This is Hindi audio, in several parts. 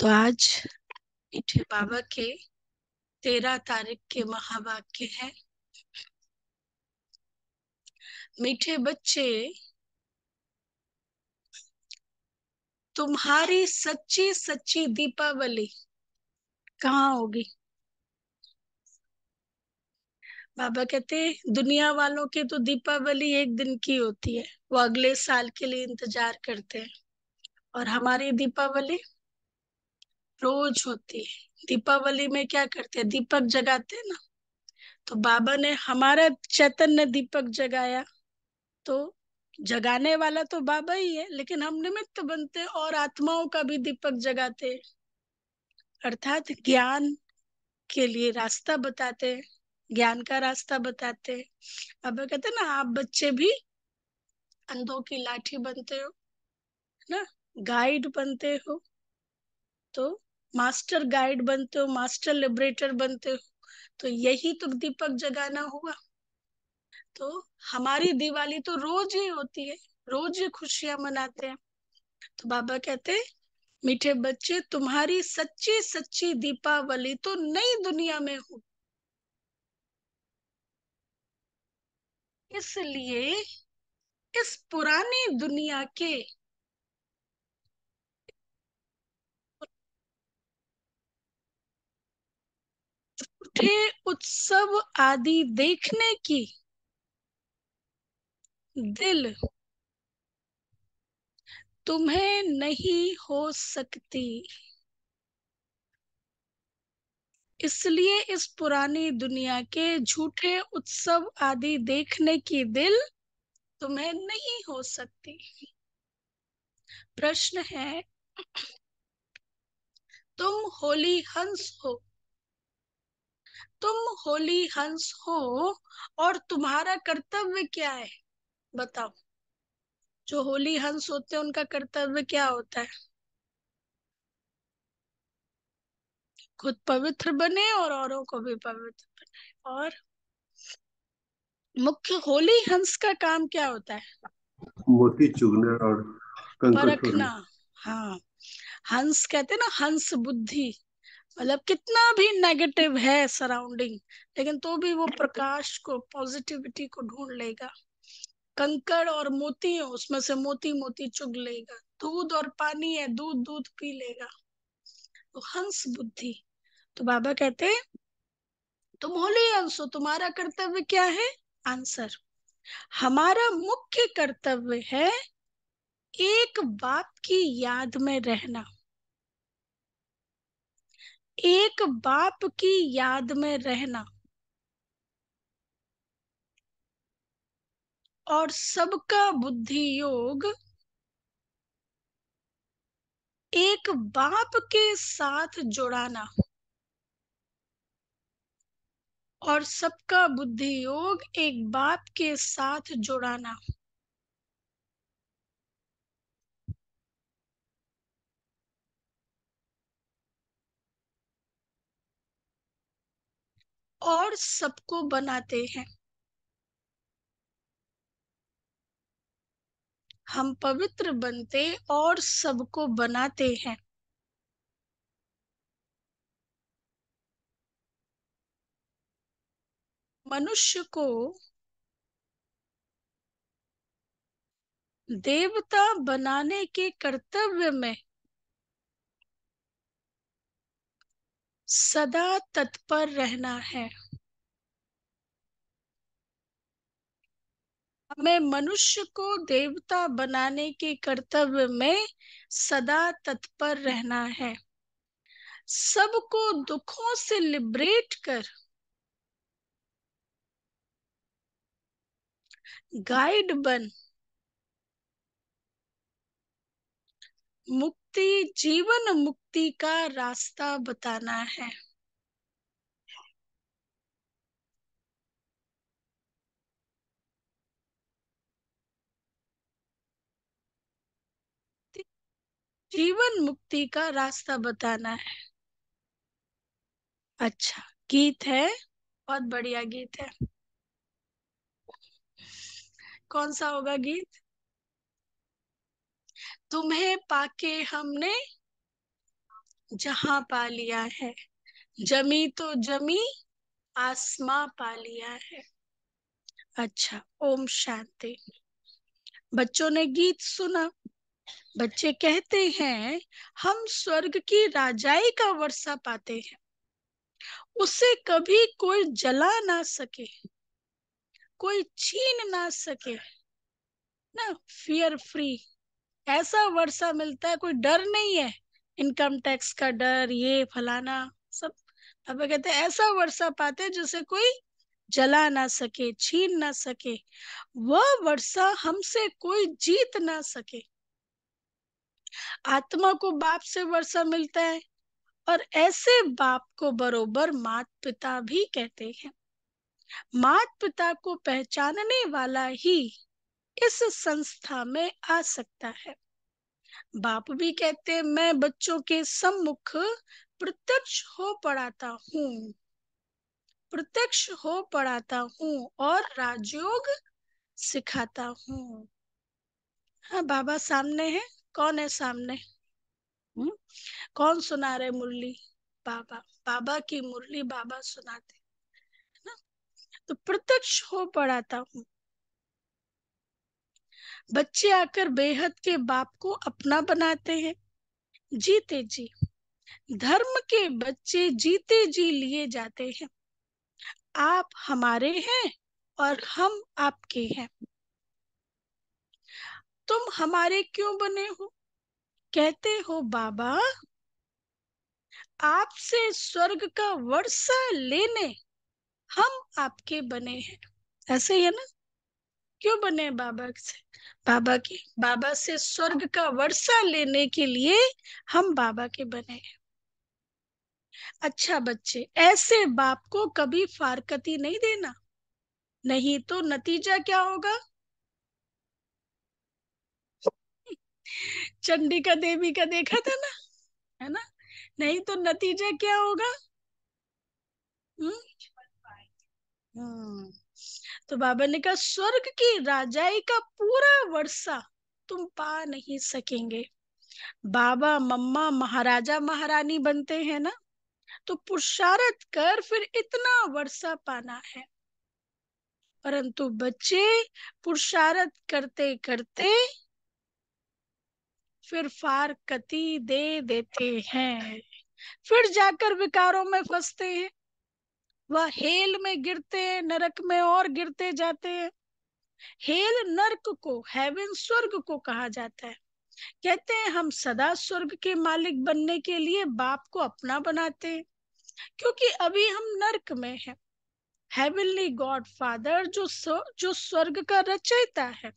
तो आज मीठे बाबा के तेरह तारीख के महावाक्य है। मीठे बच्चे, तुम्हारी सच्ची सच्ची दीपावली कहाँ होगी? बाबा कहते, दुनिया वालों की तो दीपावली एक दिन की होती है, वो अगले साल के लिए इंतज़ार करते हैं। और हमारी दीपावली रोज होती है। दीपावली में क्या करते हैं? दीपक जगाते हैं ना। तो बाबा ने हमारा चैतन्य दीपक जगाया। तो जगाने वाला तो बाबा ही है, लेकिन हम निमित्त बनते और आत्माओं का भी दीपक जगाते अर्थात ज्ञान के लिए रास्ता बताते ज्ञान का रास्ता बताते अब कहते ना, आप बच्चे भी अंधों की लाठी बनते हो ना? गाइड बनते हो तो मास्टर गाइड बनते हो, मास्टर लिबरेटर बनते हो तो यही तो दीपक जगाना हुआ। तो हमारी दिवाली तो रोज ही होती है, रोज ही खुशियाँ मनाते हैं। तो बाबा कहते मीठे बच्चे, तुम्हारी सच्ची सच्ची दीपावली तो नई दुनिया में हो। इसलिए इस पुरानी दुनिया के उठे उत्सव आदि देखने की दिल तुम्हें नहीं हो सकती। इसलिए इस पुरानी दुनिया के झूठे उत्सव आदि देखने की दिल तुम्हें नहीं हो सकती। प्रश्न है, तुम होली हंस हो तुम होली हंस हो और तुम्हारा कर्तव्य क्या है? बताओ। जो होली हंस होते हैं उनका कर्तव्य क्या होता है? खुद पवित्र बने और औरों को भी पवित्र बने। और मुख्य होली हंस का काम क्या होता है? मोती चुगना और परखना। हाँ। हंस कहते ना हंस बुद्धि। मतलब कितना भी नेगेटिव है सराउंडिंग लेकिन तो भी वो प्रकाश को पॉजिटिविटी को ढूंढ लेगा। कंकड़ और मोती है, उसमें से मोती मोती चुग लेगा। दूध और पानी है, दूध दूध पी लेगा। तो हंस बुद्धि। तो बाबा कहते तुम होली हंसो, तुम्हारा कर्तव्य क्या है? आंसर, हमारा मुख्य कर्तव्य है एक बात की याद में रहना। एक बाप की याद में रहना। और सबका बुद्धि योग एक बाप के साथ जुड़ाना। और सबका बुद्धि योग एक बाप के साथ जुड़ाना। और सबको बनाते हैं। हम पवित्र बनते और सबको बनाते हैं। मनुष्य को देवता बनाने के कर्तव्य में सदा तत्पर रहना है। हमें मनुष्य को देवता बनाने के कर्तव्य में सदा तत्पर रहना है। सबको दुखों से लिबरेट कर, गाइड बन, मुक्ति जीवन मुक्ति का रास्ता बताना है। जीवन मुक्ति का रास्ता बताना है। अच्छा गीत है, बहुत बढ़िया गीत है। कौन सा होगा गीत? तुम्हें पाके हमने जहाँ पा लिया है। जमी तो जमी, आसमां पा लिया है। अच्छा ओम शांति। बच्चों ने गीत सुना। बच्चे कहते हैं, हम स्वर्ग की राजाई का वर्षा पाते हैं। उसे कभी कोई जला ना सके, कोई छीन ना सके। ना फियर फ्री ऐसा वर्षा मिलता है, कोई डर नहीं है। इनकम टैक्स का डर, ये, फलाना, सब। अब कहते हैं, ऐसा वर्षा पाते जिसे कोई जला ना सके, छीन ना सके। वह वर्षा हमसे कोई जीत ना सके। आत्मा को बाप से वर्षा मिलता है, और ऐसे बाप को बरोबर मात पिता भी कहते हैं। मात पिता को पहचानने वाला ही इस संस्था में आ सकता है। बाप भी कहते, मैं बच्चों के सम्मुख प्रत्यक्ष हो पढ़ाता हूँ। प्रत्यक्ष हो पढ़ाता हूँ और राजयोग सिखाता हूँ। हाँ बाबा सामने है। कौन है सामने? हुँ? कौन सुना रहे मुरली? बाबा। बाबा की मुरली बाबा सुनाते ना? तो प्रत्यक्ष हो पढ़ाता हूँ। बच्चे आकर बेहद के बाप को अपना बनाते हैं। जीते जी। धर्म के बच्चे जीते जी लिए जाते हैं। आप हमारे हैं और हम आपके हैं। तुम हमारे क्यों बने हो? कहते हो, बाबा, आपसे स्वर्ग का वर्षा लेने हम आपके बने हैं। ऐसे ही है ना? क्यों बने बाबा से? बाबा के, बाबा से स्वर्ग का वर्षा लेने के लिए हम बाबा के बने हैं। अच्छा बच्चे, ऐसे बाप को कभी फारकती नहीं देना, नहीं तो नतीजा क्या होगा? चंडिका देवी का देखा था ना, है ना? नहीं तो नतीजा क्या होगा? हम्म। हम्म। तो बाबा ने कहा, स्वर्ग की राजाई का पूरा वर्षा तुम पा नहीं सकेंगे। बाबा, मम्मा, महाराजा, महारानी बनते हैं ना? तो पुरुषारत कर फिर इतना वर्षा पाना है। परंतु बच्चे पुरुषारत करते करते फिर फार कति दे देते हैं। फिर जाकर विकारों में फंसते हैं। वह हेल में गिरते हैं नरक में और गिरते जाते हैं। हेल नरक को हेवन स्वर्ग को कहा जाता है। कहते हैं, हम सदा स्वर्ग के मालिक बनने के लिए बाप को अपना बनाते हैं, क्योंकि अभी हम नरक में हैं। हेवनली गॉड फादर जो जो स्वर्ग का रचयिता है,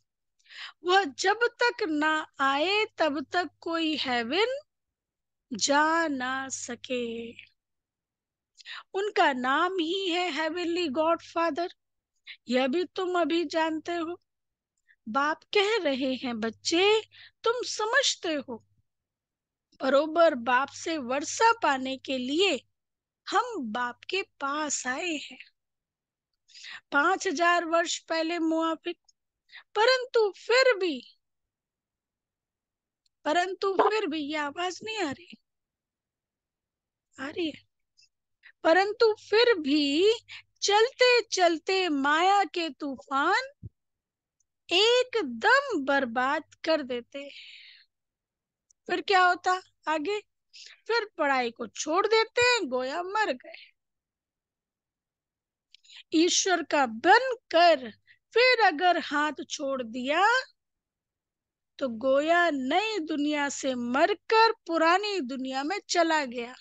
वह जब तक ना आए, तब तक कोई हेवन जा ना सके। उनका नाम ही है हेवनली गॉड फादर यह भी तुम अभी जानते हो। बाप कह रहे हैं, बच्चे, तुम समझते हो। बरोबर बाप से वर्षा पाने के लिए हम बाप के पास आए हैं। पाँच हज़ार वर्ष पहले मुआफिक, परंतु फिर भी, परंतु फिर भी ये आवाज़ नहीं आ रही। आ रही है। परंतु फिर भी चलते चलते माया के तूफ़ान एकदम बर्बाद कर देते फिर क्या होता आगे? फिर पढ़ाई को छोड़ देते हैं, गोया मर गए। ईश्वर का बन कर फिर अगर हाथ छोड़ दिया तो गोया नई दुनिया से मरकर पुरानी दुनिया में चला गया।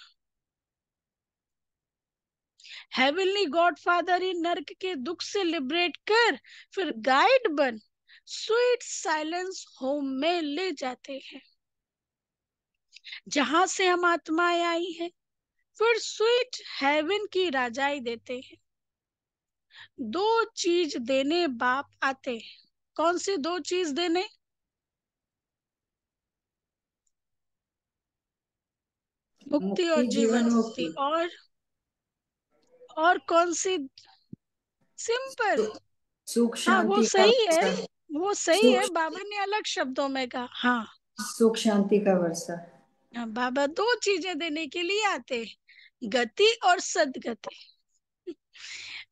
हेवनली गॉड फादर ही नर्क के दुख से लिबरेट कर फिर गाइड बन स्वीट साइलेंस होम में ले जाते हैं। जहाँ से हम आत्माएँ आई हैं फिर स्वीट हेवन की राजाई देते हैं। दो चीज़ देने बाप आते हैं। कौन सी दो चीज़ देने? मुक्ति और जीवन मुक्ति और और कौन सी सिंपल? सुख हाँ वो सही है वो सही है बाबा ने अलग शब्दों में कहा हाँ। सुख शांति का वर्षा। हाँ, बाबा दो चीज़ें देने के लिए आते गति और सदगति।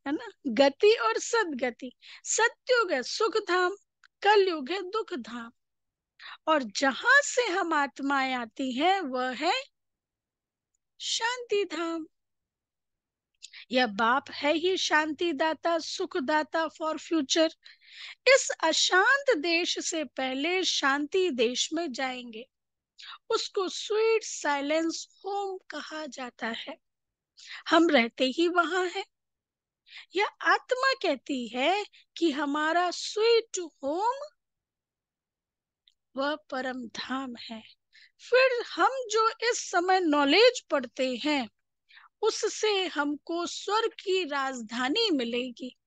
है ना? गति और सदगति। सत्युग है सुख धाम कलयुग है दुख धाम और जहाँ से हम आत्माएँ आती हैं वह है शांति धाम यह बाप है ही शांति दाता सुख दाता फॉर फ्यूचर इस अशांत देश से पहले शांति देश में जाएँगे। उसको स्वीट साइलेंस होम कहा जाता है। हम रहते ही वहाँ हैं। यह आत्मा कहती है कि हमारा स्वीट होम वह परम धाम है। फिर हम जो इस समय नॉलेज पढ़ते हैं उससे हमको स्वर्ग की राजधानी मिलेगी।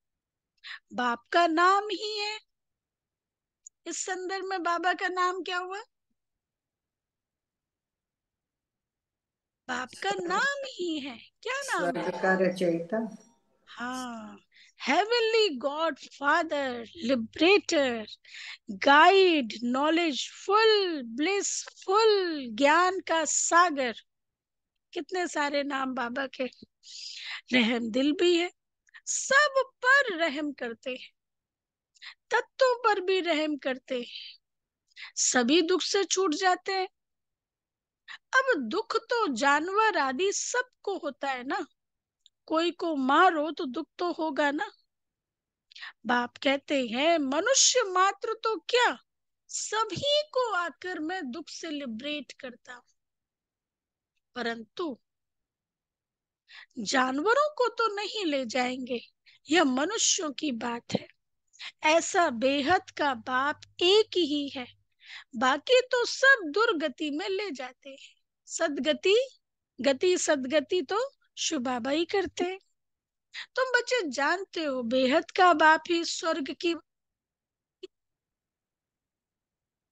बाप का नाम ही है। इस संदर्भ में बाबा का नाम क्या हुआ? बाप का नाम ही है। क्या नाम है? का रचयिता। हाँ। Heavenly God father liberator guide knowledge full blissful ज्ञान का सागर कितने सारे नाम बाबा के रहम दिल भी है, सब पर रहम करते हैं, तत्वों पर भी रहम करते हैं। सभी दुख से छूट जाते हैं। अब दुख तो जानवर आदि सबको होता है ना। कोई को मारो तो दुख तो होगा ना। बाप कहते हैं, मनुष्य मात्र तो क्या? सभी को आकर मैं दुख से लिबरेट करता हूँ। परंतु जानवरों को तो नहीं ले जाएँगे, यह मनुष्यों की बात है। ऐसा बेहद का बाप एक ही है, बाकी तो सब दुर्गति में ले जाते हैं। सदगति, गति सदगति तो शुभाबा ही करते हैं। तुम बच्चे जानते हो, बेहद का बाप ही स्वर्ग की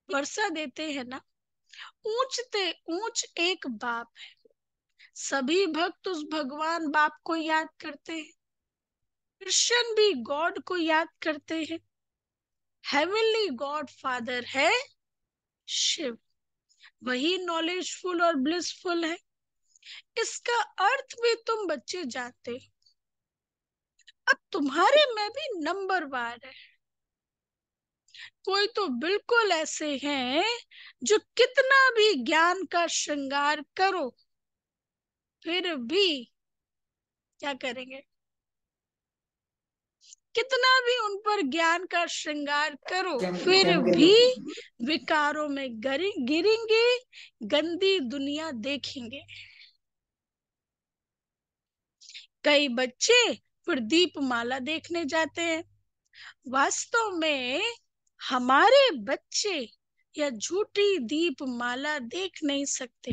वर्षा देते हैं ना? ऊंचते ऊंच एक बाप है। सभी भक्त उस भगवान बाप को याद करते हैं। क्रिश्चियन भी गॉड को याद करते हैं। हेवनली गॉड फादर है शिव। वही नॉलेजफुल और ब्लिसफुल है। इसका अर्थ भी तुम बच्चे जानते अब तुम्हारे में भी नंबर वार है। कोई तो बिल्कुल ऐसे हैं जो कितना भी ज्ञान का श्रृंगार करो फिर भी क्या करेंगे? कितना भी उन पर ज्ञान का श्रृंगार करो फिर भी विकारों में गिरेंगे गंदी दुनिया देखेंगे। कई बच्चे फिर दीप माला देखने जाते हैं। वास्तव में हमारे बच्चे या झूठी दीप माला देख नहीं सकते।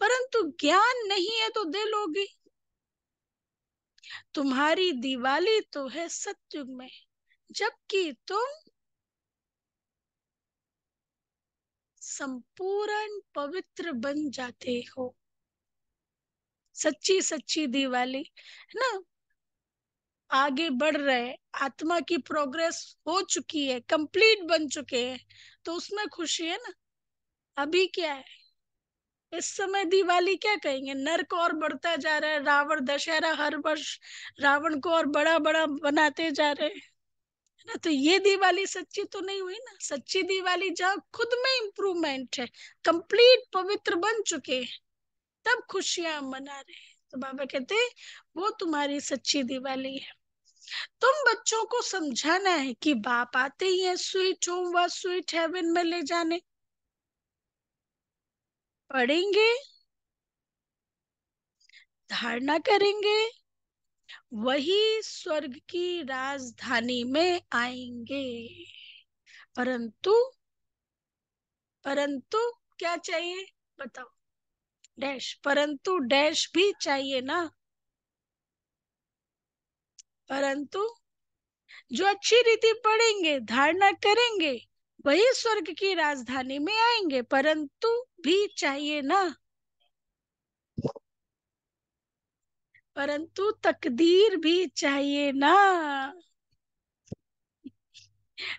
परंतु ज्ञान नहीं है तो दे लोगे। तुम्हारी दिवाली तो है सत्युग में, जबकि तुम संपूर्ण पवित्र बन जाते हो। सच्ची सच्ची दिवाली, है ना? आगे बढ़ रहे आत्मा की प्रोग्रेस हो चुकी है कंप्लीट बन चुके हैं तो उसमें खुशी है ना? अभी क्या है? इस समय दिवाली क्या कहेंगे? नर्क और बढ़ता जा रहा है, रावण दशहरा हर वर्ष रावण को और बड़ा बड़ा बनाते जा रहे हैं। ना तो ये दिवाली सच्ची तो नहीं हुई ना? सच्ची दिवाली जहाँ खुद में इम्प्रूवमेंट है कंप्लीट पवित्र बन चुके हैं, तब खुशियाँ मना रहे हैं। तो बाबा कहते वो तुम्हारी सच्ची दिवाली है। तुम बच्चों को समझाना है कि बाप आते ही है स्वीट होम व स्वीट हेवन में ले जाने। पढ़ेंगे, धारणा करेंगे, वही स्वर्ग की राजधानी में आएँगे। परंतु परंतु क्या चाहिए? बताओ। डैश, परंतु डैश भी चाहिए ना? परंतु जो अच्छी रीति पढ़ेंगे, धारणा करेंगे, वही स्वर्ग की राजधानी में आएँगे, परंतु भी चाहिए ना? परंतु तकदीर भी चाहिए ना?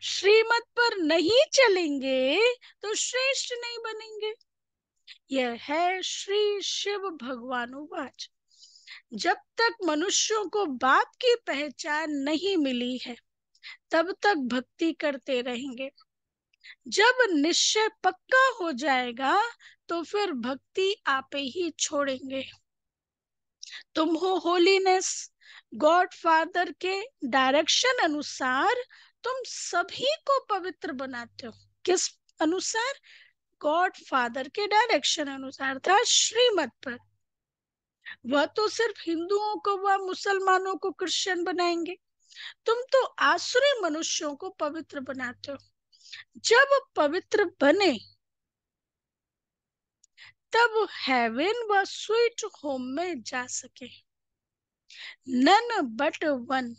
श्रीमत पर नहीं चलेंगे तो श्रेष्ठ नहीं बनेंगे। यह है श्री शिव भगवानुवाच जब तक मनुष्यों को बाप की पहचान नहीं मिली है, तब तक भक्ति करते रहेंगे। जब निश्चय पक्का हो जाएगा तो फिर भक्ति आपे ही छोड़ेंगे। तुम हो होलीनेस गॉड फादर के डायरेक्शन अनुसार तुम सभी को पवित्र बनाते हो। किस अनुसार? गॉड फादर के डायरेक्शन अनुसार था श्रीमत पर। वह तो सिर्फ़ हिंदुओं को व मुसलमानों को क्रिश्चियन बनाएँगे। तुम तो आसुरी मनुष्यों को पवित्र बनाते हो। जब पवित्र बने, तब हेवन व स्वीट होम में जा सके। नन बट वन,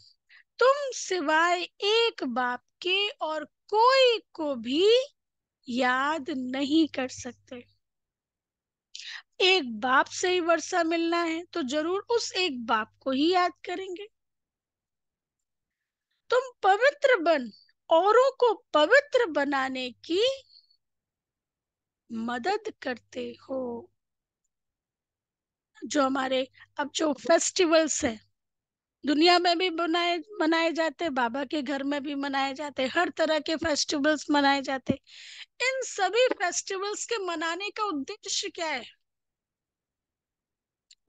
तुम सिवाय एक बाप के और कोई को भी याद नहीं कर सकते। एक बाप से ही वर्षा मिलना है तो ज़रूर उस एक बाप को ही याद करेंगे। तुम पवित्र बन, औरों को पवित्र बनाने की मदद करते हो। जो हमारे, अब जो फेस्टिवल्स है दुनिया में भी बनाए मनाए जाते, बाबा के घर में भी मनाए जाते, हर तरह के फेस्टिवल्स मनाए जाते। इन सभी फेस्टिवल्स के मनाने का उद्देश्य क्या है?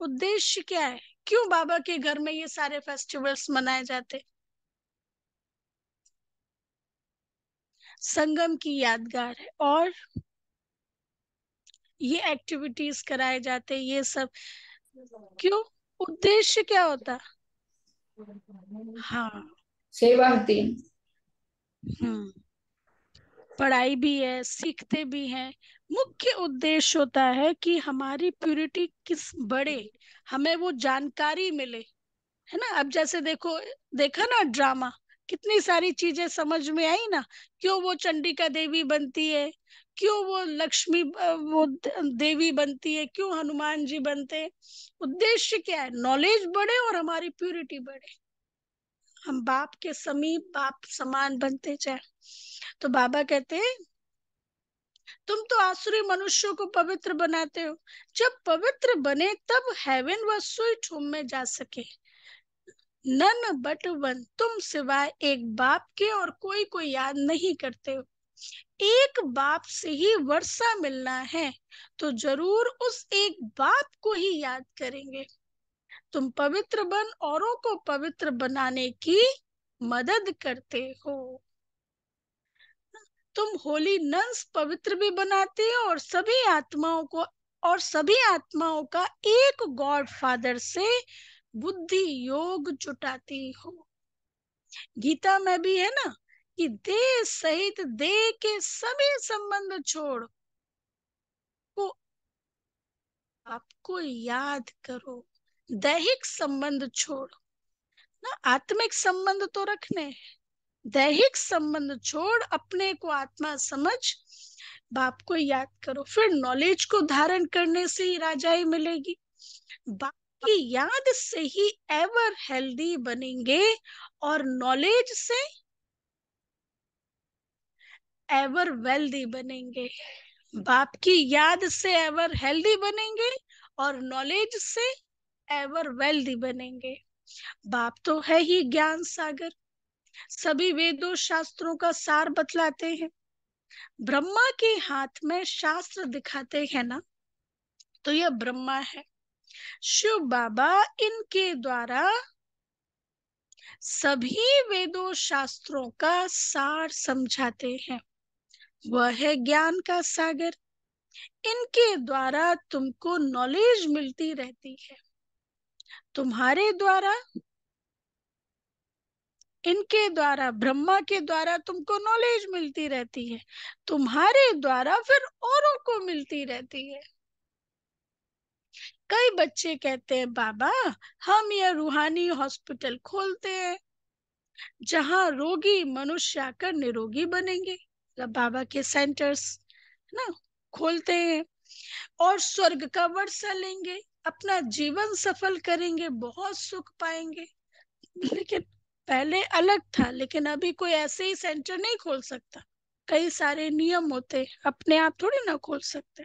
उद्देश्य क्या है? क्यों बाबा के घर में ये सारे फेस्टिवल्स मनाए जाते? संगम की यादगार है और ये एक्टिविटीज़ कराए जाते, ये सब। क्यों? उद्देश्य क्या होता? हाँ सेवा होती हम्म। पढ़ाई भी है सीखते भी हैं। मुख्य उद्देश्य होता है कि हमारी प्यूरिटी किस बढ़े हमें वो जानकारी मिले। है ना? अब जैसे देखो देखा ना ड्रामा कितनी सारी चीज़ें समझ में आई ना? क्यों वो चंडिका देवी बनती है? क्यों वो लक्ष्मी वो देवी बनती है? क्यों हनुमान जी बनते हैं? उद्देश्य क्या है? नॉलेज बढ़े और हमारी प्यूरिटी बढ़े। हम बाप के समीप बाप समान बनते जाए। तो बाबा कहते हैं, तुम तो आसुरी मनुष्यों को पवित्र बनाते हो। जब पवित्र बने तब हेवन व स्वीट होम में जा सके। नन बट वन तुम सिवाय एक बाप के और कोई को याद नहीं करते हो। एक बाप से ही वर्षा मिलना है तो ज़रूर उस एक बाप को ही याद करेंगे। तुम पवित्र बन, औरों को पवित्र बनाने की मदद करते हो। तुम होली नंस पवित्र भी बनाते हो और सभी आत्माओं को, और सभी आत्माओं का एक गॉड फादर से बुद्धि योग जुटाती हो। गीता में भी है ना कि देह सहित देह के सभी संबंध छोड़। को आपको याद करो, दैहिक संबंध छोड़। ना आत्मिक संबंध तो रखने दैहिक संबंध छोड़, अपने को आत्मा समझ, बाप को याद करो। फिर नॉलेज को धारण करने से ही राजाई मिलेगी। बाप की याद से ही एवर हेल्दी बनेंगे और नॉलेज से एवर वेल्दी बनेंगे। बाप की याद से एवर हेल्दी बनेंगे और नॉलेज से एवर वेल्दी बनेंगे। बाप तो है ही ज्ञान सागर। सभी वेदों शास्त्रों का सार बतलाते हैं। ब्रह्मा के हाथ में शास्त्र दिखाते हैं ना? तो यह ब्रह्मा है। शिव बाबा इनके द्वारा सभी वेदों शास्त्रों का सार समझाते हैं। वह है ज्ञान का सागर। इनके द्वारा तुमको नॉलेज मिलती रहती है। तुम्हारे द्वारा, इनके द्वारा, ब्रह्मा के द्वारा तुमको नॉलेज मिलती रहती है। तुम्हारे द्वारा फिर औरों को मिलती रहती है। कई बच्चे कहते हैं, बाबा, हम यह रूहानी हॉस्पिटल खोलते हैं, जहाँ रोगी मनुष्य आकर निरोगी बनेंगे। मतलब बाबा के सेंटर्स ना, खोलते हैं और स्वर्ग का वर्षा लेंगे, अपना जीवन सफल करेंगे, बहुत सुख पाएँगे। लेकिन पहले अलग था, लेकिन अभी कोई ऐसे ही सेंटर नहीं खोल सकता। कई सारे नियम होते अपने आप थोड़ी ना खोल सकते।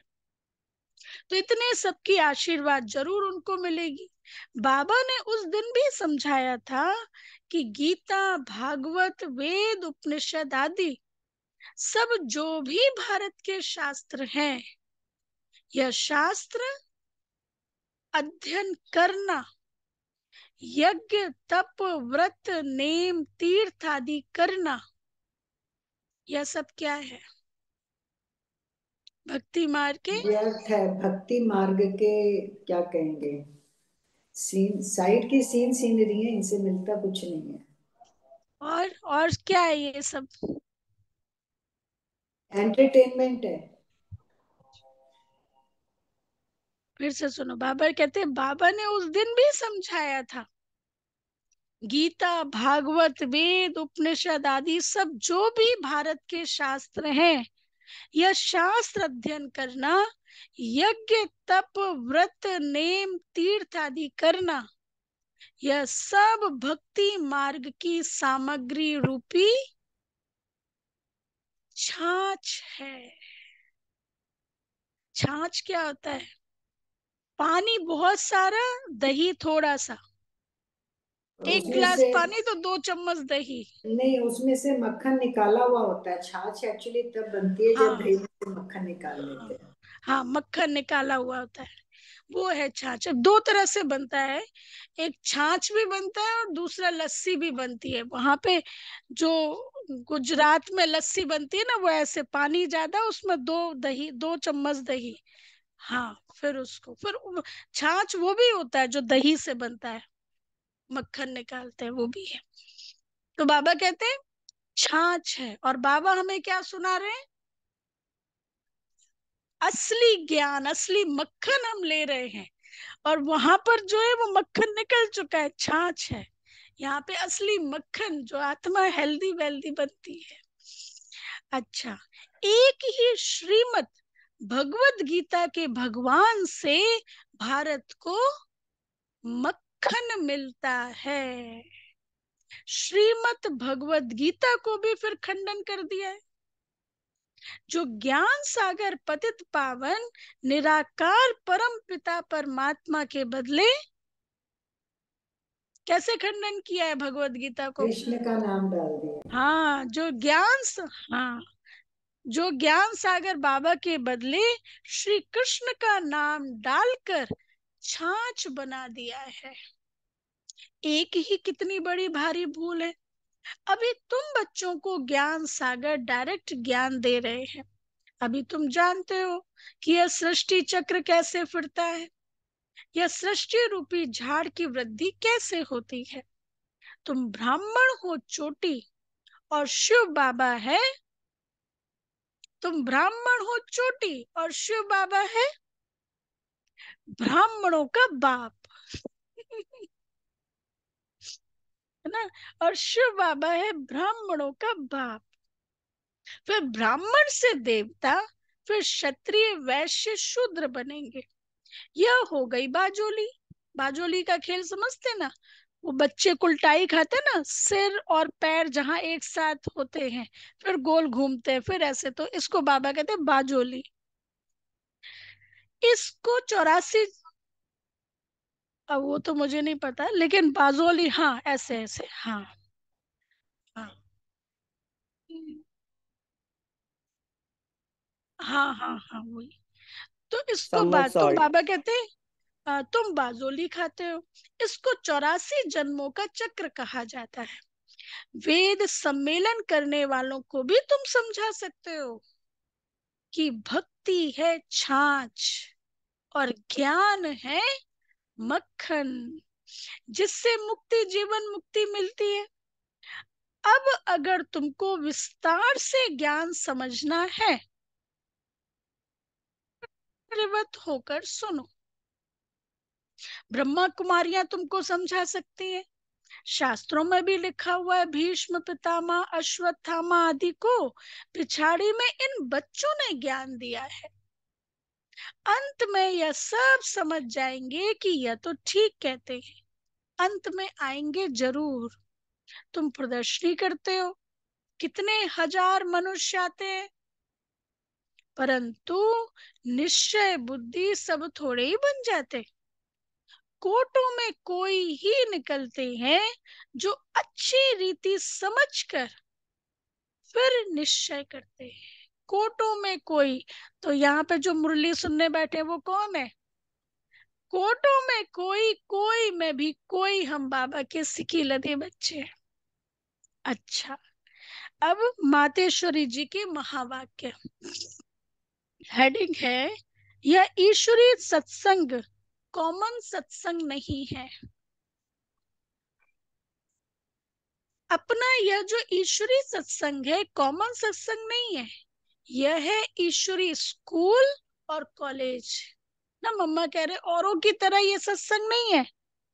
तो इतने सबकी आशीर्वाद ज़रूर उनको मिलेगी। बाबा ने उस दिन भी समझाया था कि गीता, भागवत, वेद, उपनिषद आदि सब जो भी भारत के शास्त्र हैं यह शास्त्र अध्ययन करना यज्ञ तप व्रत नेम तीर्थ आदि करना यह सब क्या है? भक्ति मार्ग के व्यर्थ है भक्ति मार्ग के क्या कहेंगे? सीन साइड की सीन सीनरी है इनसे मिलता कुछ नहीं है। और और क्या है ये सब? एंटरटेनमेंट है। फिर से सुनो बाबा कहते हैं बाबा ने उस दिन भी समझाया था। गीता, भागवत, वेद, उपनिषद आदि सब जो भी भारत के शास्त्र हैं, यह शास्त्र अध्ययन करना, यज्ञ, तप, व्रत, नेम, तीर्थ आदि करना, यह सब भक्ति मार्ग की सामग्री रूपी छाछ है। छाछ क्या होता है? पानी बहुत सारा दही थोड़ा सा एक उसमें गिलास पानी तो दो चम्मच दही। नहीं उसमें से मक्खन निकाला हुआ होता है। छाछ एक्चुअली तब बनती है जब हाँ। दही से मक्खन निकाल लेते हैं। हाँ मक्खन निकाला हुआ होता है। वो है छाछ। अब दो तरह से बनता है। एक छाछ भी बनता है और दूसरा लस्सी भी बनती है। वहाँ पे जो गुजरात में लस्सी बनती है ना, वो ऐसे पानी ज़्यादा, उसमें दो दही, दो चम्मच दही। हाँ फिर उसको, फिर छाछ वो भी होता है जो दही से बनता है। मक्खन निकालते हैं, वो भी है। तो बाबा कहते हैं, छाछ है। और बाबा हमें क्या सुना रहे हैं? असली ज्ञान, असली मक्खन हम ले रहे हैं। और वहाँ पर जो है, वो मक्खन निकल चुका है, छाछ है। यहाँ पे असली मक्खन जो आत्मा हेल्दी वेल्दी बनती है। अच्छा एक ही श्रीमत भगवत गीता के भगवान से भारत को मक्खन मिलता है। श्रीमत भगवत गीता को भी फिर खंडन कर दिया है। जो ज्ञान सागर पतित पावन, निराकार परम पिता परमात्मा के बदले कैसे खंडन किया है भगवत गीता को? कृष्ण का नाम डाल दिया। हाँ जो ज्ञान हाँ जो ज्ञान सागर बाबा के बदले श्री कृष्ण का नाम डालकर छाछ बना दिया है। एक ही कितनी बड़ी भारी भूल है। अभी तुम बच्चों को ज्ञान सागर डायरेक्ट ज्ञान दे रहे हैं। अभी तुम जानते हो कि यह सृष्टि चक्र कैसे फिरता है। यह सृष्टि रूपी झाड़ की वृद्धि कैसे होती है? तुम ब्राह्मण हो, चोटी, और शिव बाबा है? तुम ब्राह्मण हो, चोटी, और शिव बाबा है? ब्राह्मणों का बाप। है ना? और शिव बाबा है, ब्राह्मणों का बाप। फिर ब्राह्मण से देवता, फिर क्षत्रिय वैश्य शूद्र बनेंगे। यह हो गई बाजोली। बाजोली का खेल समझते ना? वो बच्चे कुलटाई खाते ना, सिर और पैर जहाँ एक साथ होते हैं, फिर गोल घूमते हैं, फिर ऐसे तो इसको बाबा कहते हैं बाजोली। इसको चौरासी अब वो तो मुझे नहीं पता, लेकिन बाजोली हाँ ऐसे ऐसे हाँ। हाँ। हाँ हाँ हाँ वही। तो इसको तुम बाबा कहते हैं तुम बाजोली खाते हो। इसको चौरासी जन्मों का चक्र कहा जाता है। वेद सम्मेलन करने वालों को भी तुम समझा सकते हो कि भक्ति है छाछ और ज्ञान है मक्खन जिससे मुक्ति जीवन मुक्ति मिलती है। अब अगर तुमको विस्तार से ज्ञान समझना है परिवत होकर सुनो। ब्रह्मा कुमारियाँ तुमको समझा सकती है। शास्त्रों में भी लिखा हुआ है, भीष्म, पितामह अश्वत्थामा आदि को पिछाड़ी में इन बच्चों ने ज्ञान दिया है। अंत में यह सब समझ जाएँगे कि यह तो ठीक कहते हैं। अंत में आएँगे ज़रूर। तुम प्रदर्शनी करते हो। कितने हज़ार मनुष्य आते हैं। परंतु निश्चय बुद्धि सब थोड़े ही बन जाते। कोटों में कोई ही निकलते हैं जो अच्छी रीति समझकर फिर निश्चय करते हैं। कोटों में कोई तो यहाँ पे जो मुरली सुनने बैठे वो कौन है? कोटों में कोई कोई में भी कोई हम बाबा के सिकी लदे बच्चे हैं। अच्छा अब मातेश्वरी जी के महावाक्य। हेडिंग है, यह ईश्वरी सत्संग कॉमन सत्संग नहीं है। अपना यह जो ईश्वरी सत्संग है कॉमन सत्संग नहीं है, यह है ईश्वरी स्कूल और कॉलेज। ना मम्मा कह रहे, औरों की तरह ये सत्संग नहीं है।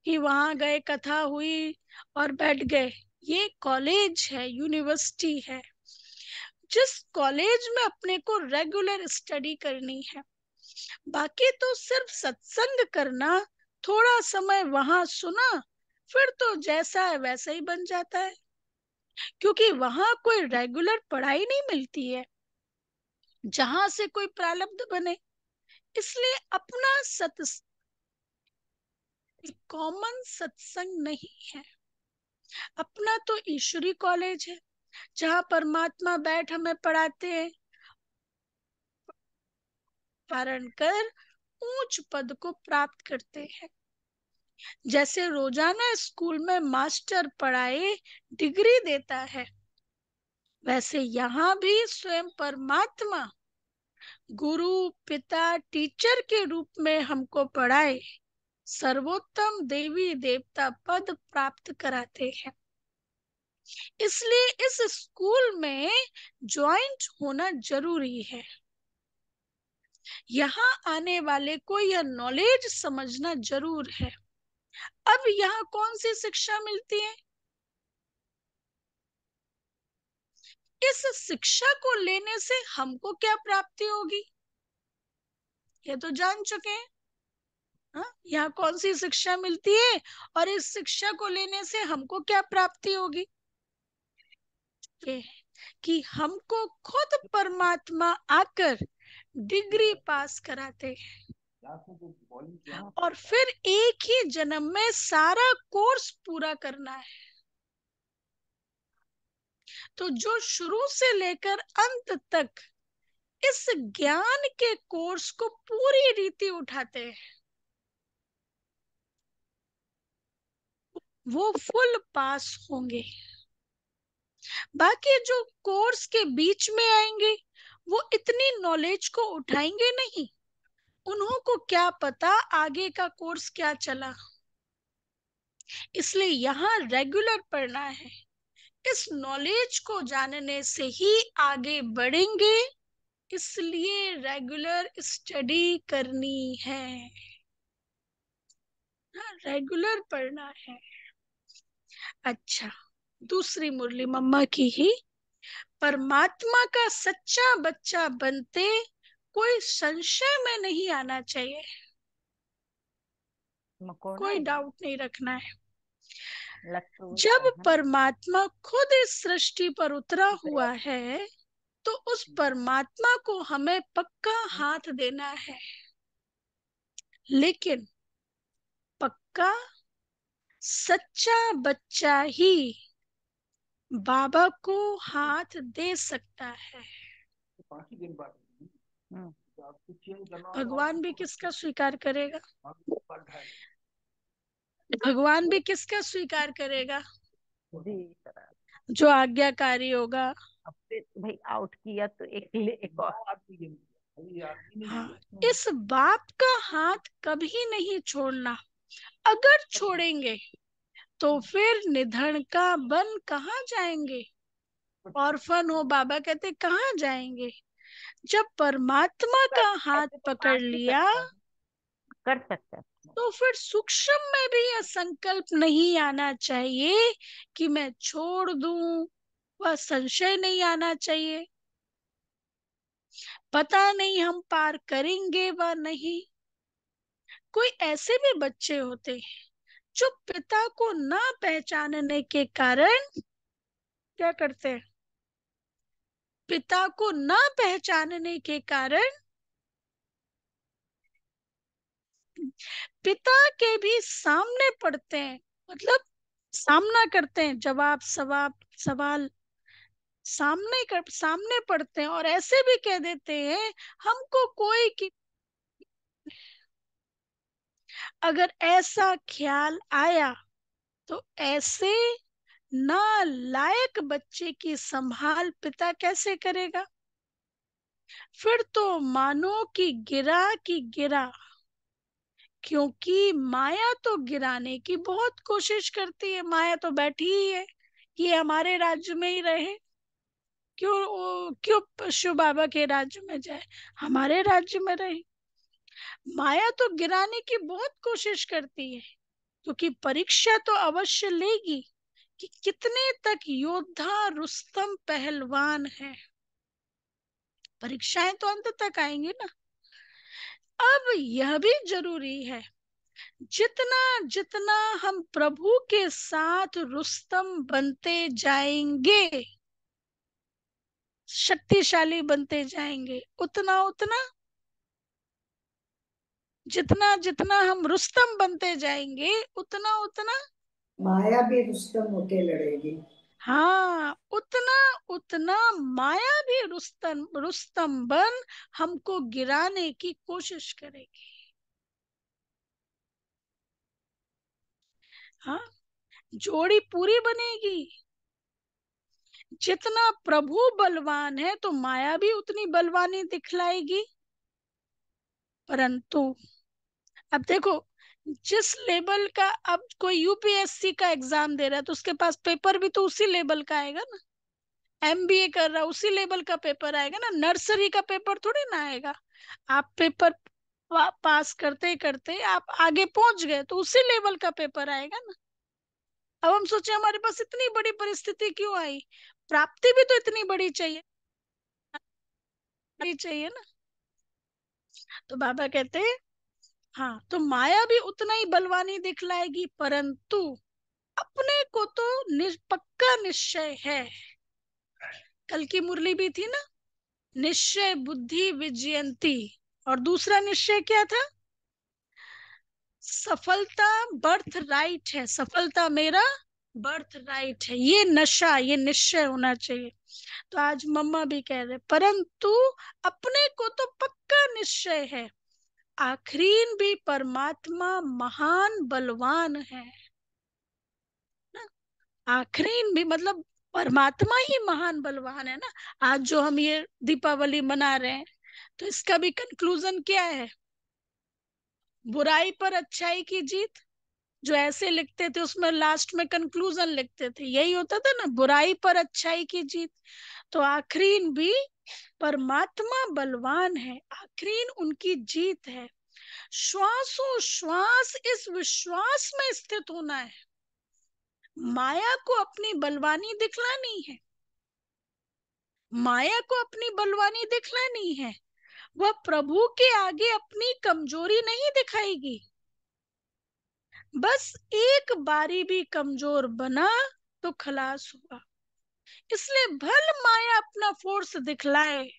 कि वहाँ गए, कथा हुई और बैठ गए, ये कॉलेज है यूनिवर्सिटी है। जिस कॉलेज में अपने को रेगुलर स्टडी करनी है, बाकी तो सिर्फ़ सत्संग करना, थोड़ा समय वहाँ सुना, फिर तो जैसा है वैसा ही बन जाता है। क्योंकि वहाँ कोई रेगुलर पढ़ाई नहीं मिलती है, जहाँ से कोई प्रारब्ध बने। इसलिए अपना सत कॉमन सत्संग नहीं है। अपना तो ईश्वरी कॉलेज है। जहाँ परमात्मा बैठ हमें पढ़ाते हैं। कारण कर ऊंच पद को प्राप्त करते हैं। जैसे रोज़ाना स्कूल में मास्टर पढ़ाए, डिग्री देता है, वैसे यहाँ भी स्वयं परमात्मा, गुरु, पिता, टीचर के रूप में हमको पढ़ाए, सर्वोत्तम देवी देवता पद प्राप्त कराते हैं। इसलिए इस स्कूल में ज्वाइंट होना ज़रूरी है। यहाँ आने वाले को यह नॉलेज समझना ज़रूर है। अब यहाँ कौन सी शिक्षा मिलती है? इस शिक्षा को लेने से हमको क्या प्राप्ति होगी? ये तो जान चुके हैं। हाँ यहाँ कौन सी शिक्षा मिलती है? और इस शिक्षा को लेने से हमको क्या प्राप्ति होगी? ये कि हमको खुद परमात्मा आकर डिग्री पास कराते हैं। और फिर एक ही जन्म में सारा कोर्स पूरा करना है। तो जो शुरू से लेकर अंत तक इस ज्ञान के कोर्स को पूरी रीति उठाते हैं। वो फुल पास होंगे। बाकी जो कोर्स के बीच में आएँगे, वो इतनी नॉलेज को उठाएँगे नहीं। उन्हों को क्या पता आगे का कोर्स क्या चला। इसलिए यहाँ रेगुलर पढ़ना है। इस नॉलेज को जानने से ही आगे बढ़ेंगे। इसलिए रेगुलर स्टडी करनी है। रेगुलर पढ़ना है। अच्छा। दूसरी मुरली मम्मा की ही परमात्मा का सच्चा बच्चा बनते कोई संशय में नहीं आना चाहिए। कोई डाउट नहीं रखना है। जब परमात्मा खुद इस सृष्टि पर उतरा हुआ है तो उस परमात्मा को हमें पक्का हाथ देना है। लेकिन पक्का सच्चा बच्चा ही बाबा को हाथ दे सकता है। भगवान भी किसका स्वीकार करेगा? भगवान भी किसका स्वीकार करेगा? जो। आज्ञाकारी होगा। भाई आउट किया तो एक एक और। हाँ। इस बाप का हाथ कभी नहीं छोड़ना। अगर छोड़ेंगे तो फिर निधन का बन कहाँ जाएँगे? ऑर्फन हो बाबा कहते कहाँ जाएँगे? जब परमात्मा का हाथ पकड़ लिया कर सकता तो फिर सूक्ष्म में भी यह संकल्प नहीं आना चाहिए कि मैं छोड़ दूँ वह संशय नहीं आना चाहिए। पता नहीं हम पार करेंगे व नहीं। कोई ऐसे भी बच्चे होते हैं जो पिता को ना पहचानने के कारण क्या करते हैं? पिता को न पहचानने के कारण पिता के भी सामने पड़ते हैं मतलब सामना करते हैं, जवाब, सवाब, सवाल सामने कर, सामने पड़ते हैं और ऐसे भी कह देते हैं, हमको कोई की अगर ऐसा ख्याल आया तो ऐसे ना लायक बच्चे की संभाल पिता कैसे करेगा? फिर तो मानो कि गिरा कि गिरा, क्योंकि माया तो गिराने की बहुत कोशिश करती है। माया तो बैठी ही है कि ये हमारे राज्य में ही रहे। क्यों क्यों शिव बाबा के राज्य में जाए? हमारे राज्य में रहे। माया तो गिराने की बहुत कोशिश करती है, क्योंकि तो परीक्षा तो अवश्य लेगी कि कितने तक योद्धा रुस्तम पहलवान है। परीक्षाएँ तो अंत तक आएँगी ना। अब यह भी ज़रूरी है, जितना जितना हम प्रभु के साथ रुस्तम बनते जाएँगे, शक्तिशाली बनते जाएँगे, उतना उतना जितना जितना हम रुस्तम बनते जाएँगे उतना उतना माया भी रुस्तम होके लड़ेगी। हाँ उतना उतना माया भी रुस्तम रुस्तम बन हमको गिराने की कोशिश करेगी। हाँ जोड़ी पूरी बनेगी। जितना प्रभु बलवान है तो माया भी उतनी बलवानी दिखलाएगी। परंतु अब देखो, जिस लेवल का अब कोई यूपीएससी का एग्ज़ाम दे रहा है तो उसके पास पेपर भी तो उसी लेवल का आएगा ना। एमबीए कर रहा उसी लेवल का पेपर आएगा ना। नर्सरी का पेपर थोड़ी ना आएगा। आप पेपर पास करते करते आप आगे पहुँच गए तो उसी लेवल का पेपर आएगा ना। अब हम सोचे हमारे पास इतनी बड़ी परिस्थिति क्यों आई? प्राप्ति भी तो इतनी बड़ी चाहिए। चाहिए ना। तो बाबा कहते हैं हाँ तो माया भी उतना ही बलवानी दिखलाएगी परंतु अपने को तो नि, पक्का निश्चय है। कल की मुरली भी थी ना? निश्चय बुद्धि विजयंती। और दूसरा निश्चय क्या था? सफलता बर्थ राइट है। सफलता मेरा बर्थ राइट है। ये नशा ये निश्चय होना चाहिए। तो आज मम्मा भी कह रहे, परंतु अपने को तो पक्का निश्चय है, आखरीन भी परमात्मा महान बलवान है। आखरीन भी मतलब परमात्मा ही महान बलवान है ना? आज जो हम ये दीपावली मना रहे हैं तो इसका भी कंक्लूजन क्या है? बुराई पर अच्छाई की जीत? जो ऐसे लिखते थे, उसमें लास्ट में कंक्लूजन लिखते थे। यही होता था ना, बुराई पर अच्छाई की जीत। तो आखरीन भी परमात्मा बलवान है, आखरीन उनकी जीत है। श्वासो श्वास इस विश्वास में स्थित होना है। माया को अपनी बलवानी दिखलानी है। माया को अपनी बलवानी दिखलानी है। वह प्रभु के आगे अपनी कमज़ोरी नहीं दिखाएगी। बस एक बारी भी कमज़ोर बना तो खलास हुआ इसलिए भल माया अपना फोर्स दिखलाए।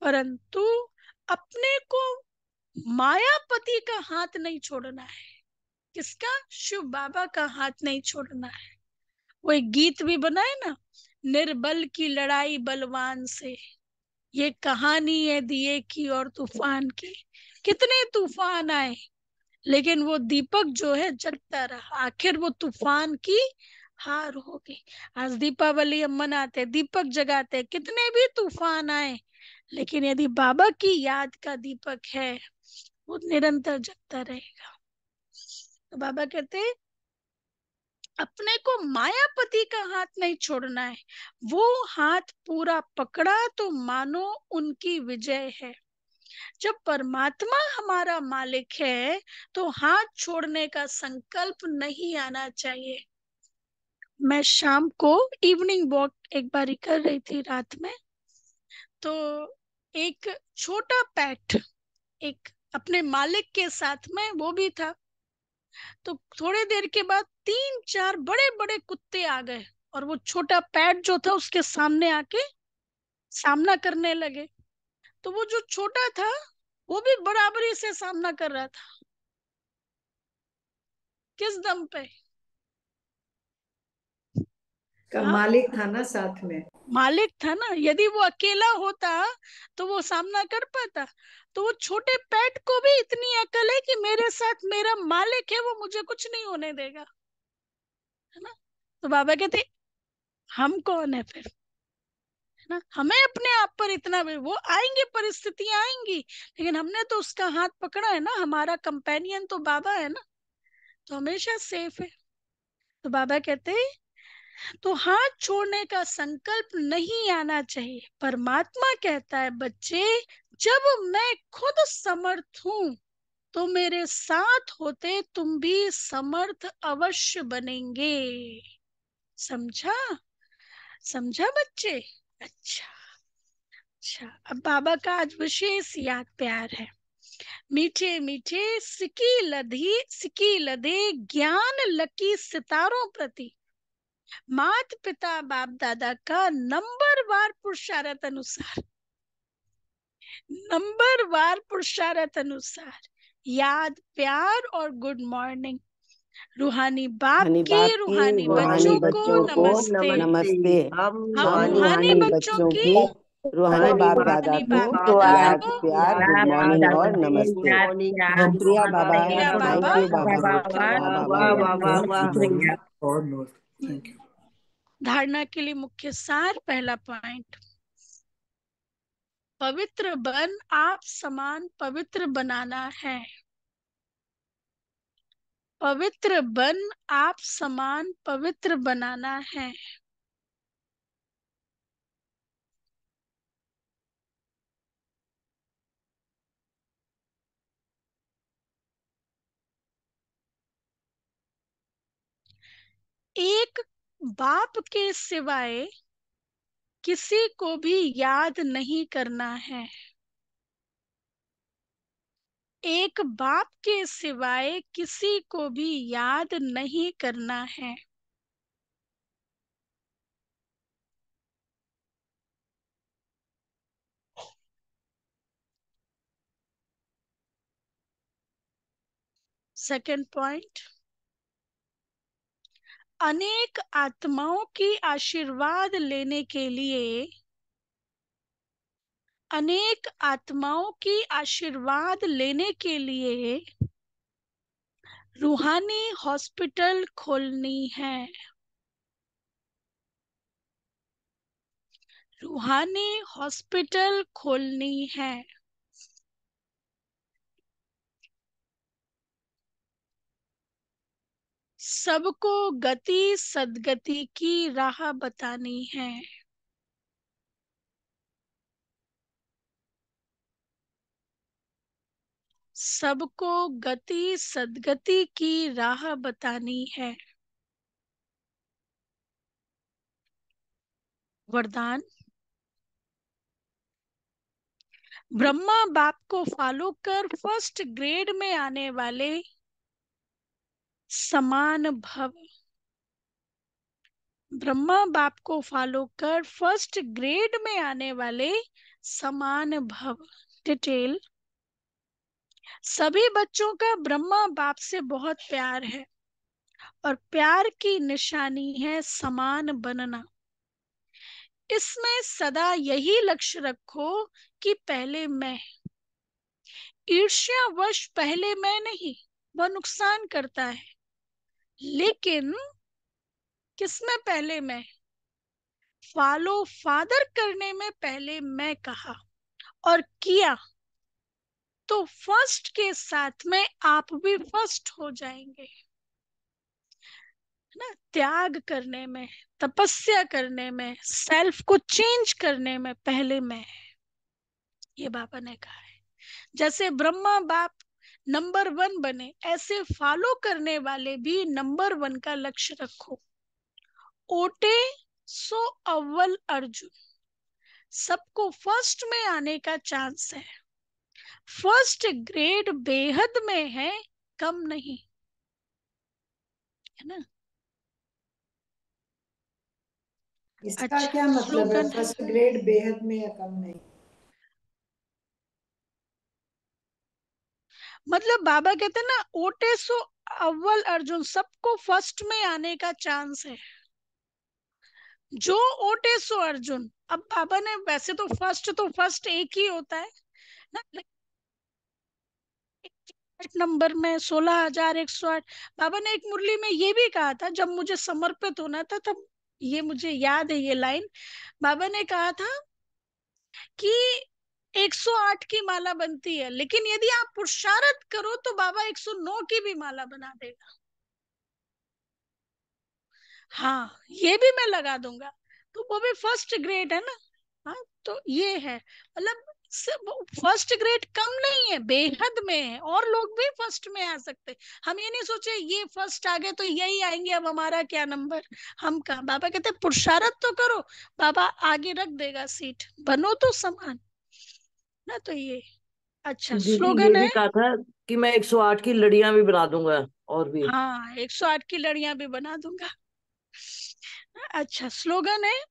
परंतु अपने को मायापति का हाथ नहीं छोड़ना है। किसका? शिव बाबा का हाथ नहीं छोड़ना है। वो एक गीत भी बनाए ना, निर्बल की लड़ाई बलवान से। ये कहानी है दिए की और तूफ़ान की। कितने तूफ़ान आए। लेकिन वो दीपक जो है, जगता रहा। आखिर वो तूफ़ान की हार हो गई। आज दीपावली हम मनाते दीपक जगाते कितने भी तूफ़ान आए, लेकिन यदि बाबा की याद का दीपक है, वो निरंतर जगता रहेगा। तो बाबा कहते अपने को मायापति का हाथ नहीं छोड़ना है, वो हाथ पूरा पकड़ा तो मानो उनकी विजय है। जब परमात्मा हमारा मालिक है तो हाथ छोड़ने का संकल्प नहीं आना चाहिए। मैं शाम को इवनिंग वॉक एक बार कर रही थी रात में। तो एक छोटा पैट एक अपने मालिक के साथ में वो भी था। तो थोड़ी देर के बाद तीन चार बड़े बड़े कुत्ते आ गए और वो छोटा पैट जो था उसके सामने आके सामना करने लगे। तो वो जो छोटा था, वो भी बराबरी से सामना कर रहा था। किस दम पे? का हाँ? मालिक था ना साथ में। मालिक था ना यदि वो अकेला होता तो वो सामना कर पाता। तो वो छोटे पेट को भी इतनी अकल है कि मेरे साथ मेरा मालिक है वो मुझे कुछ नहीं होने देगा। है ना? तो बाबा कहते हम कौन है फिर? है ना? हमें अपने आप पर इतना भी वो आएँगे परिस्थितियाँ आएँगी लेकिन हमने तो उसका हाथ पकड़ा है ना। हमारा कंपेनियन तो बाबा है ना। तो हमेशा सेफ़ है। तो बाबा कहते तो हाथ छोड़ने का संकल्प नहीं आना चाहिए। परमात्मा कहता है, बच्चे, जब मैं खुद समर्थ हूँ तो मेरे साथ होते तुम भी समर्थ अवश्य बनेंगे। समझा? समझा बच्चे? अच्छा अच्छा। अब बाबा का आज विशेष याद प्यार है। मीठे मीठे, सिकी लधी, सिकी लधे ज्ञान लकी सितारों प्रति। मात पिता बाप दादा का नंबर वार पुरुषार्थ अनुसार। नंबर वार पुरुषार्थ अनुसार। याद प्यार और गुड मॉर्निंग। रूहानी बाप रूहानी के रूहानी बच्चों को बच्चों को नमस्ते। नमस्ते। हम रूहानी बच्चों की रूहानी बाप दादा को दादा याद प्यार गुड मॉर्निंग और नमस्ते। प्रिया बाबा थैंक बाबा यू बाबा। वाह वाह वाह वाह और नमस्ते थैंक यू धारणा के लिए मुख्य सार पहला पॉइंट पवित्र बन आप समान पवित्र बनाना है। पवित्र बन आप समान पवित्र बनाना है। एक बाप के सिवाय किसी को भी याद नहीं करना है। एक बाप के सिवाय किसी को भी याद नहीं करना है। सेकंड पॉइंट अनेक आत्माओं की आशीर्वाद लेने के लिए, अनेक आत्माओं की आशीर्वाद लेने के लिए रूहानी हॉस्पिटल खोलनी है। रूहानी हॉस्पिटल खोलनी है। सबको गति सदगति की राह बतानी है। सबको गति सदगति की राह बतानी है। वरदान, ब्रह्मा बाप को फॉलो कर फ़र्स्ट ग्रेड में आने वाले समान भव। ब्रह्मा बाप को फॉलो कर फ़र्स्ट ग्रेड में आने वाले समान भव। डिटेल सभी बच्चों का ब्रह्मा बाप से बहुत प्यार है और प्यार की निशानी है समान बनना। इसमें सदा यही लक्ष्य रखो कि पहले मैं। ईर्ष्यावश पहले मैं नहीं, वह नुकसान करता है। लेकिन किसमें पहले मैं? फॉलो फादर करने में पहले मैं कहा और किया तो फ़र्स्ट के साथ में आप भी फ़र्स्ट हो जाएँगे। ना? त्याग करने में, तपस्या करने में, सेल्फ को चेंज करने में पहले मैं। ये बाबा ने कहा है। जैसे ब्रह्मा बाप नंबर वन बने ऐसे फॉलो करने वाले भी नंबर वन का लक्ष्य रखो। ओटे सो अव्वल अर्जुन। सबको फ़र्स्ट में आने का चांस है। फ़र्स्ट ग्रेड बेहद में है कम नहीं। है ना? इसका अच्छा, क्या मतलब है? फ़र्स्ट ग्रेड बेहद में या कम नहीं? मतलब बाबा कहते हैं ना, ओटे सो अव्वल अर्जुन, सबको फ़र्स्ट में आने का चांस है। जो ओटे सो अर्जुन, अब बाबा ने वैसे तो फ़र्स्ट तो फ़र्स्ट एक ही होता है ना नंबर में, सोलह हज़ार एक सौ आठ। बाबा ने एक मुरली में ये भी कहा था, जब मुझे समर्पित होना था, तब ये मुझे याद है ये लाइन। बाबा ने कहा था कि 108 की माला बनती है, लेकिन यदि आप पुरुषार्थ करो तो बाबा 109 की भी माला बना देगा। हाँ ये भी मैं लगा दूँगा। तो वो भी फ़र्स्ट ग्रेड है ना? हाँ तो ये है। मतलब फ़र्स्ट ग्रेड कम नहीं है, बेहद में है, और लोग भी फ़र्स्ट में आ सकते। हम ये नहीं सोचे, ये फ़र्स्ट आ गए तो यही आएँगे, अब हमारा क्या नंबर हम कहा? बाबा कहते पुरुषार्थ तो करो, बाबा आगे रख देगा सीट बनो तो समान। ना तो ये अच्छा स्लोगन है। कहा था कि मैं 108 की लड़ियाँ भी बना दूँगा और भी। हाँ एक सौ आठ की लड़ियाँ भी बना दूँगा। अच्छा स्लोगन है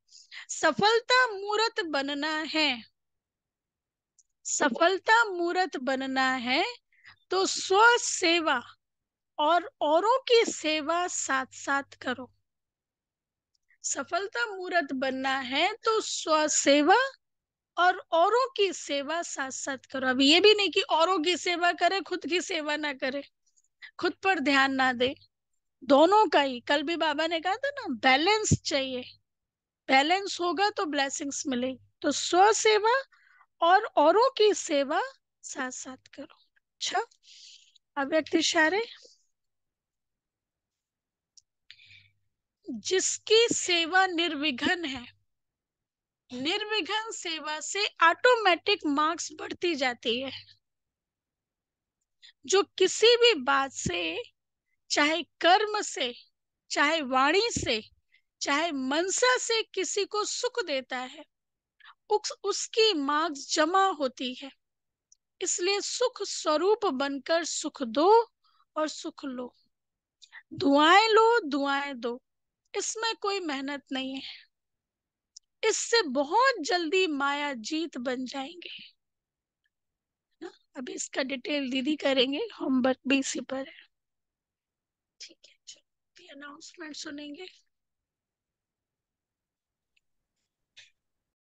सफलता मूर्त बनना है। सफलता मूर्त बनना है तो स्व सेवा और औरों की सेवा साथ साथ करो। सफलता मूर्त बनना है तो स्व सेवा और औरों की सेवा साथ साथ करो। अब ये भी नहीं कि औरों की सेवा करे, खुद की सेवा ना करे। खुद पर ध्यान ना दे। दोनों का ही। कल भी बाबा ने कहा था ना, बैलेंस चाहिए। बैलेंस होगा तो ब्लेसिंग्स मिलेगी। तो स्व सेवा और औरों की सेवा साथ साथ करो। अच्छा अव्यक्त इशारे जिसकी सेवा निर्विघन है निर्विघ्न सेवा से ऑटोमेटिक मार्क्स बढ़ती जाती है। जो किसी भी बात से चाहे कर्म से चाहे वाणी से चाहे मनसा से किसी को सुख देता है उस, उसकी मार्क्स जमा होती है। इसलिए सुख स्वरूप बनकर सुख दो और सुख लो। दुआएँ लो दुआएँ दो। इसमें कोई मेहनत नहीं है। इससे बहुत जल्दी माया जीत बन जाएँगे। ना? अभी इसका डिटेल दीदी करेंगे, होमवर्क भी इसी पर है। ठीक है, चलो अनाउंसमेंट सुनेंगे।